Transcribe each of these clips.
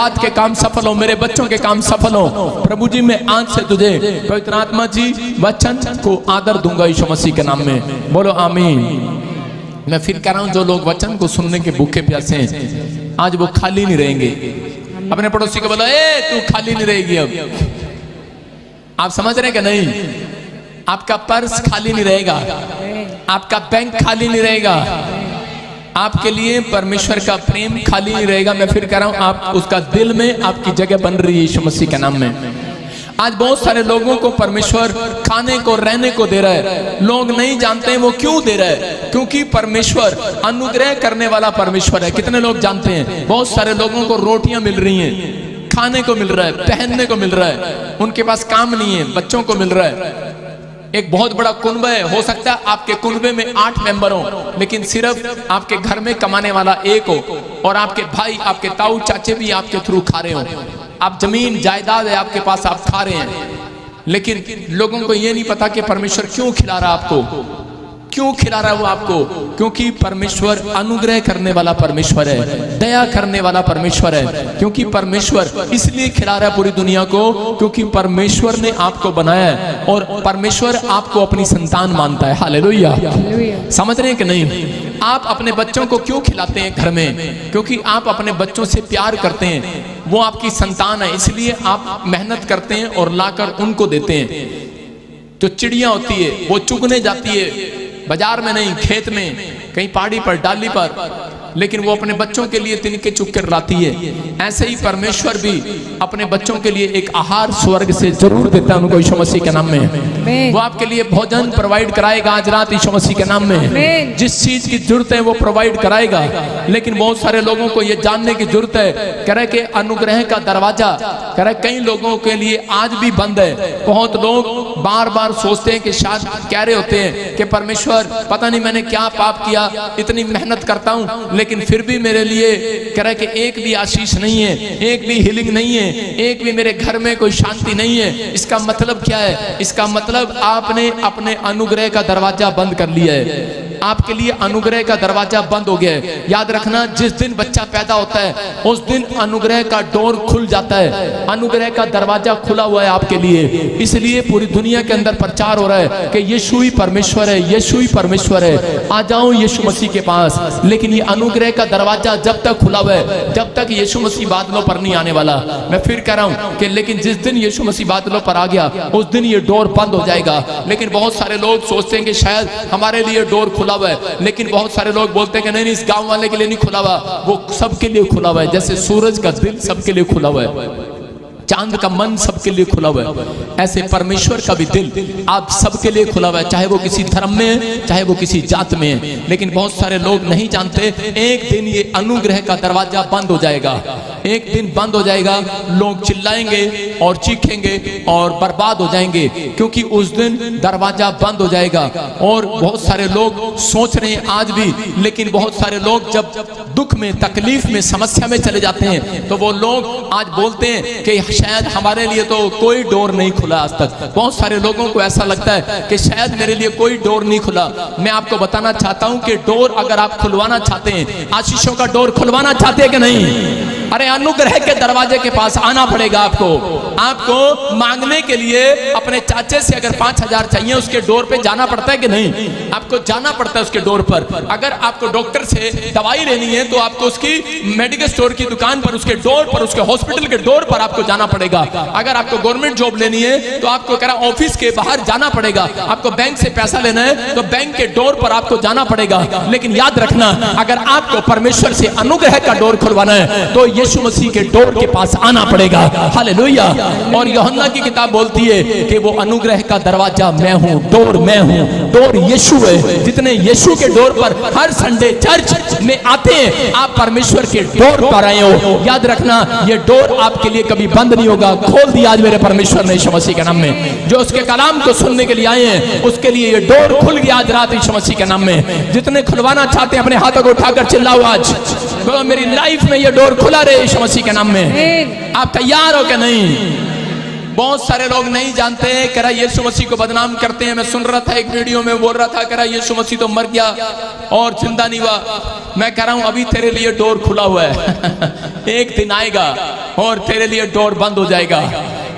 हाथ के काम सफल हो, मेरे बच्चों के काम सफल हो। प्रभु जी, मैं आज से तुझे, पवित्र आत्मा जी, वचन को आदर दूँगा यीशु मसीह के नाम में। बोलो, आमीन। मैं फिर कह रहा हूँ, जो लोग वचन को सुनने के भूखे प्यासे हैं, आज वो खाली नहीं रहेंगे। अपने पड़ोसी को बोलो, ए, तू खाली नहीं रहेगी अब। आप समझ रहे हैं कि नहीं? आपका पर्स खाली नहीं रहेगा। आपका बैंक खाली नहीं रहेगा। आपके लिए परमेश्वर का प्रेम खाली नहीं रहेगा। मैं फिर कह रहा हूँ आप उसका दिल में आपकी जगह बन रही है यीशु मसीह के नाम में। आज बहुत सारे लोगों को परमेश्वर खाने को रहने को दे रहा है। लोग नहीं जानते हैं वो क्यों दे रहा है। क्योंकि परमेश्वर अनुग्रह करने वाला परमेश्वर है। कितने लोग जानते हैं बहुत सारे लोगों को रोटियाँ मिल रही हैं खाने को मिल रहा है पहनने को मिल रहा है उनके पास काम नहीं है बच्चों को मिल रहा है। एक बहुत बड़ा कुंभ है। हो सकता है आपके कुंबे में आठ मेंबर हो, लेकिन सिर्फ़ आपके घर में कमाने वाला एक हो और आपके भाई, आपके ताऊ, चाचे भी आपके थ्रू खा रहे हो। आप ज़मीन, जायदाद है आपके पास, आप खा रहे हैं। लेकिन लोगों को ये नहीं पता कि परमेश्वर क्यों खिला रहा आपको। क्यों खिला रहा है वो आपको? क्योंकि परमेश्वर अनुग्रह करने वाला परमेश्वर है, दया करने वाला परमेश्वर है। क्योंकि परमेश्वर इसलिए खिला रहा है पूरी दुनिया को, क्योंकि परमेश्वर ने आपको बनाया है और परमेश्वर आपको अपनी संतान मानता है। हालेलुया। समझ रहे हैं कि नहीं? आप अपने बच्चों को क्यों खिलाते हैं घर में? क्योंकि आप अपने बच्चों से प्यार करते हैं। वो आपकी संतान है, इसलिए आप मेहनत करते हैं और लाकर उनको देते हैं। जो चिड़िया होती है, वो चुगने जाती है। बाज़ार में नहीं खेत में कहीं पहाड़ी पर डाली पर लेकिन वो अपने बच्चों के लिए तिनके चुग कर लाती है। ऐसे ही परमेश्वर भी अपने बच्चों के लिए एक आहार स्वर्ग से ज़रूर देता है उनको यीशु मसीह के नाम में। वो आपके लिए भोजन प्रोवाइड कराएगा आज रात यीशु मसीह के नाम में। जिस चीज़ की ज़रूरत है वो प्रोवाइड कराएगा। लेकिन बहुत सारे लोगों को ये जानने की ज़रूरत है कह रहे कि अनुग्रह का दरवाज़ा कह रहे कई लोगों के लिए आज भी बंद है। बहुत लोग बार बार सोचते हैं कि शायद कह रहे होते हैं कि परमेश्वर पता नहीं मैंने क्या पाप किया इतनी मेहनत करता हूँ लेकिन फिर भी मेरे लिए कह रहा है कि एक भी आशीष नहीं है, एक भी हिलिंग नहीं है, एक भी मेरे घर में कोई शांति नहीं है। इसका मतलब क्या है? इसका मतलब आपने अपने अनुग्रह का दरवाज़ा बंद कर लिया है। आपके लिए अनुग्रह का दरवाज़ा बंद हो गया है। याद रखना, जिस दिन बच्चा पैदा होता है, उस दिन अनुग्रह का डोर खुल जाता है। अनुग्रह का दरवाज़ा खुला हुआ है आपके लिए। इसलिए पूरी दुनिया के अंदर प्रचार हो रहा है कि यीशु ही परमेश्वर है, यीशु ही परमेश्वर है। आ जाओ यीशु मसीह के पास। लेकिन ये अनुग्रह का दरवाज़ा जब तक खुला हुआ है, जब तक यीशु मसीह बादलों पर नहीं आने वाला। मैं फिर कह रहा हूँ कि लेकिन जिस दिन यीशु मसीह बादलों पर आ गया, उस दिन ये डोर बंद हो जाएगा। लेकिन बहुत सारे लोग सोचते हैं कि शायद हमारे लिए डोर खुला हुआ है। लेकिन बहुत सारे लोग बोलते हैं कि नहीं नहीं, इस गाँव वाले के लिए नहीं खुला हुआ। वो सबके लिए खुला हुआ है। जैसे सूरज का दिल सबके लिए खुला हुआ है। चाँद का मन सबके लिए खुला हुआ है। ऐसे परमेश्वर का भी दिल आप सबके लिए खुला हुआ है, चाहे वो किसी धर्म में, चाहे वो किसी जात में। लेकिन बहुत सारे लोग नहीं जानते, एक दिन ये अनुग्रह का दरवाज़ा बंद हो जाएगा। एक दिन बंद हो जाएगा, लोग चिल्लाएँगे और चीखेंगे और बर्बाद हो जाएँगे, क्योंकि उस दिन दरवाज़ा बंद हो जाएगा। और बहुत सारे लोग सोच रहे हैं आज भी, लेकिन बहुत सारे लोग जब दुख में, तकलीफ़ में, समस्या में चले जाते हैं तो वो लोग आज बोलते हैं कि शायद हमारे लिए तो कोई डोर नहीं खुला आज तक। बहुत सारे लोगों को ऐसा लगता है कि शायद मेरे लिए कोई डोर नहीं खुला। मैं आपको बताना चाहता हूँ कि डोर अगर आप खुलवाना चाहते हैं, आशीषों का डोर खुलवाना चाहते हैं कि नहीं? अरे, अनुग्रह के दरवाजे के पास आना पड़ेगा आपको। आपको मांगने के लिए अपने चाचे से अगर पाँच हज़ार चाहिए, उसके डोर पे जाना पड़ता है कि नहीं? आपको जाना पड़ता है उसके डोर पर। अगर आपको डॉक्टर से दवाई लेनी है तो आपको उसकी मेडिकल स्टोर की दुकान पर, उसके डोर पर, उसके हॉस्पिटल के डोर पर आपको जाना पड़ेगा। अगर आपको गवर्नमेंट जॉब लेनी है तो आपको कह रहा ऑफ़िस के बाहर जाना पड़ेगा। आपको बैंक से पैसा लेना है तो बैंक के डोर पर आपको जाना पड़ेगा। लेकिन याद रखना, अगर आपको परमेश्वर से अनुग्रह का डोर खुलवाना है तो यीशु मसीह के डोर के पास आना पड़ेगा। हालेलुया। और योहन्ना की किताब बोलती है कि वो अनुग्रह का दरवाज़ा मैं हूँ, डोर मैं हूँ। डोर यीशु है। जितने यीशु के डोर पर हर संडे चर्च में आते हैं, आप परमेश्वर के डोर पर आए हो। याद रखना, ये डोर आपके लिए कभी बंद नहीं होगा खोल दिया आज मेरे परमेश्वर ने यीशु मसीह के नाम में। जो उसके कलाम को सुनने के लिए आए हैं उसके लिए ये डोर खुल गया आज रात यीशु मसीह के नाम में। जितने खुलवाना चाहते हैं अपने हाथों को उठाकर चिल्लाओ आज। मेरी लाइफ में ये डोर खुला रहे यीशु मसीह के नाम में। आप तैयार हो क्या नहीं? बहुत सारे लोग नहीं जानते हैं, कह रहा यीशु मसीह को बदनाम करते हैं। मैं सुन रहा था एक वीडियो में, बोल रहा था, कह रहा यीशु मसीह तो मर गया और ज़िंदा नहीं हुआ। मैं कह रहा हूँ, अभी तेरे लिए डोर खुला हुआ है। एक दिन आएगा और तेरे लिए डोर बंद हो जाएगा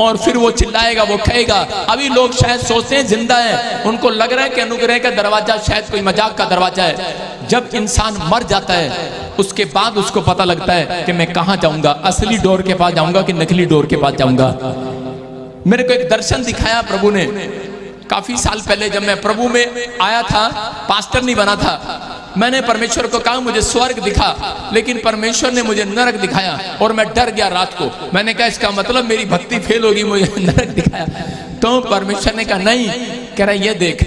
और फिर वो चिल्लाएगा, वो कहेगा, अभी लोग शायद सोचते हैं, ज़िंदा है। उनको लग रहा है कि अनुग्रह का दरवाज़ा शायद कोई मज़ाक का दरवाज़ा है। जब इंसान मर जाता है, उसके बाद उसको पता लगता है कि मैं कहाँ जाऊँगा? असली डोर के पास जाऊँगा कि नकली डोर के पास जाऊँगा? मेरे को एक दर्शन दिखाया प्रभु ने। काफ़ी साल पहले जब मैं प्रभु में आया था, पास्टर नहीं बना था, मैंने परमेश्वर को कहा, मुझे स्वर्ग दिखा। लेकिन परमेश्वर ने मुझे नरक दिखाया और मैं डर गया रात को। मैंने कहा, इसका मतलब मेरी भक्ति फेल होगी, मुझे नरक दिखाया। तो परमेश्वर ने कहा, नहीं, कह रहा ये देख,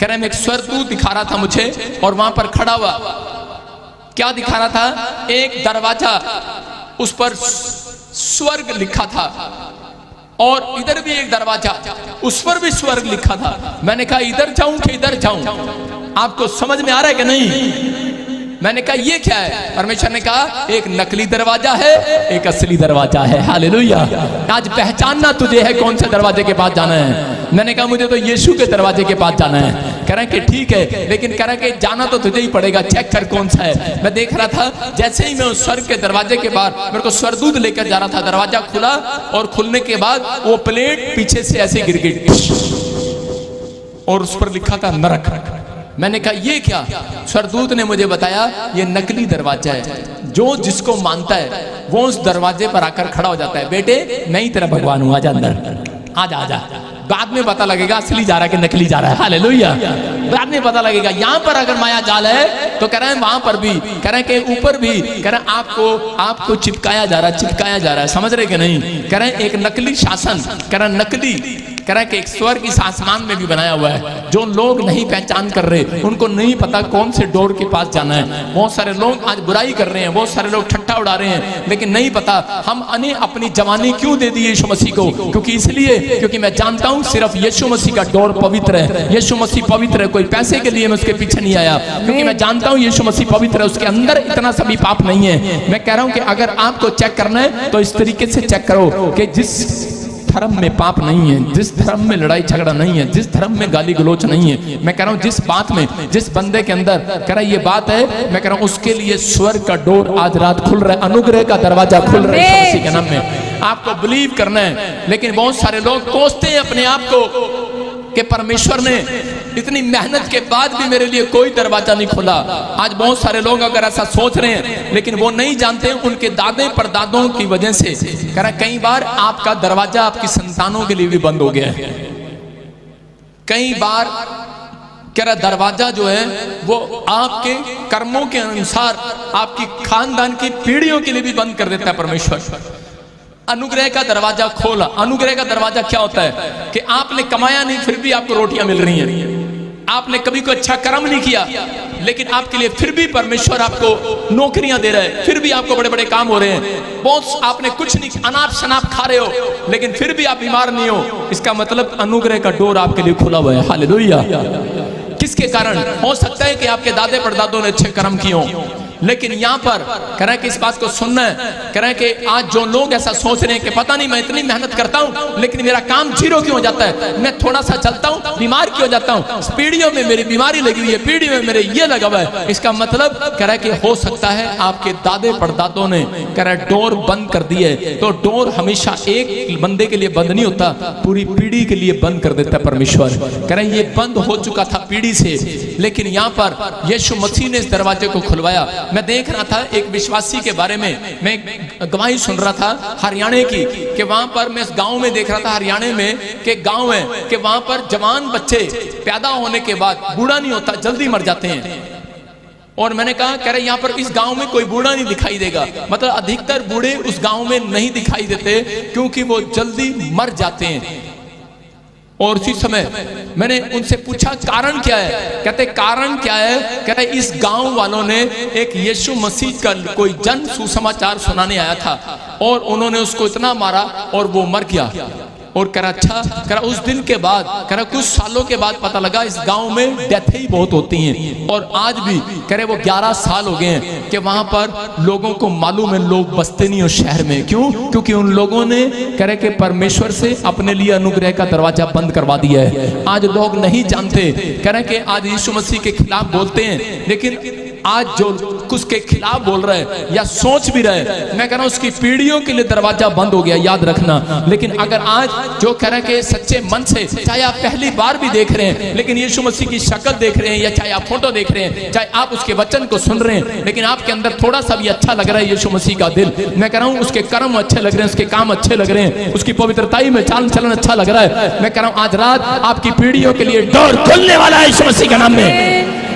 कह रहा मैं एक स्वर्गदूत दिखा रहा था मुझे और वहाँ पर खड़ा हुआ। क्या दिखा रहा था? एक दरवाज़ा उस पर स्वर्ग लिखा था। और इधर भी एक दरवाज़ा, उस पर भी स्वर्ग लिखा था। मैंने कहा, इधर जाऊँ कि इधर जाऊँ? आपको समझ में आ रहा है कि नहीं? मैंने कहा, ये क्या है? परमेश्वर ने कहा, एक नकली दरवाज़ा है, एक असली दरवाज़ा है। हालेलुया। आज पहचानना तुझे है कौन से दरवाजे के पास जाना है। मैंने कहा, मुझे तो यीशु के दरवाजे के पास जाना है। कह रहे कि, ठीक है, लेकिन कह रहे कि जाना तो तुझे ही पड़ेगा। चेक कर कौन सा है। मैं देख रहा था, जैसे ही मैं उस स्वर्ग के दरवाजे के बाद मेरे को स्वरदूत लेकर जा रहा था, दरवाज़ा खुला और खुलने के बाद वो प्लेट पीछे से ऐसे गिर गई। और उस पर लिखा था, नरक। मैंने कहा, ये क्या? सरदूत ने मुझे बताया, ये नकली दरवाज़ा है। जो जिसको मानता है, वो उस दरवाजे पर आकर खड़ा हो जाता है। बेटे मैं ही तेरा भगवान हूँ, आजा अंदर। आजा आजा। बाद में पता लगेगा, असली जा रहा है कि नकली जा रहा है। हालेलुया। बाद में पता लगेगा, यहाँ पर अगर माया जाल है तो कह रहे हैं वहाँ पर भी, कह रहे हैं कि ऊपर भी, कह रहे हैं आपको आपको चिपकाया जा रहा है, चिपकाया जा रहा है। समझ रहे कि नहीं? कह रहे हैं एक नकली शासन, कह रहे हैं नकली कह रहा है कि एक स्वर्ग इस आसमान में भी बनाया हुआ है, जो लोग नहीं पहचान कर रहे, उनको नहीं पता कौन से डोर के पास जाना है। बहुत सारे लोग आज बुराई कर रहे हैं, बहुत सारे लोग ठट्ठा उड़ा रहे हैं, लेकिन नहीं पता हम अने अपनी जवानी क्यों दे दी यीशु मसीह को? क्योंकि इसलिए, क्योंकि मैं जानता हूँ सिर्फ़ यीशु मसीह का डोर पवित्र है। यीशु मसीह पवित्र है, कोई पैसे के लिए मैं उसके पीछे नहीं आया। क्योंकि मैं जानता हूँ यीशु मसीह पवित्र है, उसके अंदर इतना सभी पाप नहीं है। मैं कह रहा हूँ कि अगर आपको चेक करना है तो इस तरीके से चेक करो कि जिस धर्म में पाप नहीं है जिस धर्म में लड़ाई झगड़ा नहीं है जिस धर्म में गाली गलोच नहीं है मैं कह रहा हूँ जिस बात में जिस बंदे के अंदर कह रहा ये बात है मैं कह रहा हूँ उसके लिए स्वर्ग का डोर आज रात खुल रहा है अनुग्रह का दरवाज़ा खुल रहा है के नाम में। आपको बिलीव करना है लेकिन बहुत सारे लोग कोसते हैं अपने आप को। कि परमेश्वर ने इतनी मेहनत के बाद भी मेरे लिए कोई दरवाज़ा नहीं खुला। आज बहुत सारे लोग अगर ऐसा सोच रहे हैं, लेकिन वो नहीं जानते उनके दादे परदादों की वजह से। कह रहा कई बार आपका दरवाज़ा आपकी संतानों के लिए भी बंद हो गया है। कई बार कह रहा दरवाज़ा जो है, वो आपके कर्मों के अनुसार, आपकी खानदान की पीढ़ियों के लिए भी बंद कर देता है परमेश्वर। अनुग्रह का दरवाज़ा खोला। अनुग्रह का दरवाज़ा क्या होता है? कि आपने कमाया नहीं, फिर भी आपको रोटियाँ मिल रही हैं। आपने कभी कोई अच्छा कर्म नहीं किया, लेकिन आपके लिए फिर भी परमेश्वर आपको नौकरियाँ दे रहे हैं। फिर भी आपको बड़े बड़े काम हो रहे हैं। बहुत आपने कुछ नहीं, अनाप शनाप खा रहे हो, लेकिन फिर भी आप बीमार नहीं हो। इसका मतलब अनुग्रह का डोर आपके लिए खुला हुआ है। हाल किसके कारण? हो सकता है कि आपके दादे परदादों ने अच्छे कर्म किए हों। लेकिन यहाँ पर कह रहे हैं कि इस बात को सुनना है। कह रहे हैं कि आज जो लोग ऐसा सोच रहे हैं कि पता नहीं मैं इतनी मेहनत करता हूँ, लेकिन मेरा काम ज़ीरो क्यों हो जाता है? मैं थोड़ा सा चलता हूँ, बीमार क्यों हो जाता हूँ? पीढ़ियों में मेरी बीमारी लगी हुई है, पीढ़ियों में मेरे ये लगा हुआ है। इसका मतलब कह रहा है कि हो सकता है आपके दादे परदादों ने कह रहा डोर बंद कर दी है। तो डोर हमेशा एक बंदे के लिए बंद नहीं होता, पूरी पीढ़ी के लिए बंद कर देता है परमेश्वर। कह रहे ये बंद हो चुका था पीढ़ी से, लेकिन यहाँ पर यीशु मसीह ने इस दरवाजे को खुलवाया। मैं देख रहा था एक विश्वासी के बारे में। मैं गवाही सुन रहा था हरियाणा की, कि वहाँ पर मैं गाँव में देख रहा था हरियाणा में, कि गाँव है, कि वहाँ पर जवान बच्चे पैदा होने के बाद बूढ़ा नहीं होता, जल्दी मर जाते हैं। और मैंने कहा, कह रहे, यहाँ पर इस गाँव में कोई बूढ़ा नहीं दिखाई देगा। मतलब अधिकतर बूढ़े उस गाँव में नहीं दिखाई देते, क्योंकि वो जल्दी मर जाते हैं। और उसी समय मैंने उनसे पूछा, कारण क्या है? कहते, कारण क्या है? कहते, इस गाँव वालों ने एक यीशु मसीह का कोई जन सुसमाचार सुनाने आया था और उन्होंने उसको इतना मारा और वो मर गया। और कह रहा अच्छा कह रहा उस दिन के बाद कह रहा कुछ सालों के बाद पता लगा इस गाँव में डेथ ही बहुत होती हैं। और आज भी, करे वो 11 साल हो गए हैं कि वहाँ पर लोगों को मालूम है लोग बसते नहीं उस शहर में। क्यों? क्योंकि उन लोगों ने कह रहे कि परमेश्वर से अपने लिए अनुग्रह का दरवाज़ा बंद करवा दिया है। आज लोग नहीं जानते कह रहे कि आज यीशु मसीह के खिलाफ बोलते हैं, लेकिन आज जो उसके खिलाफ बोल रहे हैं या सोच भी रहे मैं कह रहा हूँ उसकी पीढ़ियों के लिए दरवाज़ा बंद हो गया, याद रखना। लेकिन अगर आज जो कह रहे हैं कि सच्चे मन से, चाहे आप पहली बार भी देख रहे हैं, लेकिन यीशु मसीह की शक्ल देख रहे हैं या चाहे आप फ़ोटो देख रहे हैं, चाहे आप उसके वचन को सुन रहे हैं, लेकिन आपके अंदर थोड़ा सा भी अच्छा लग रहा है यीशु मसीह का दिल। मैं कह रहा हूँ उसके कर्म अच्छे लग रहे हैं, उसके काम अच्छे लग रहे हैं, उसकी पवित्रताई में चाल चलन अच्छा लग रहा है। मैं कह रहा हूँ आज रात आपकी पीढ़ियों के लिए डोर खुलने वाला है यीशु मसीह के नाम में।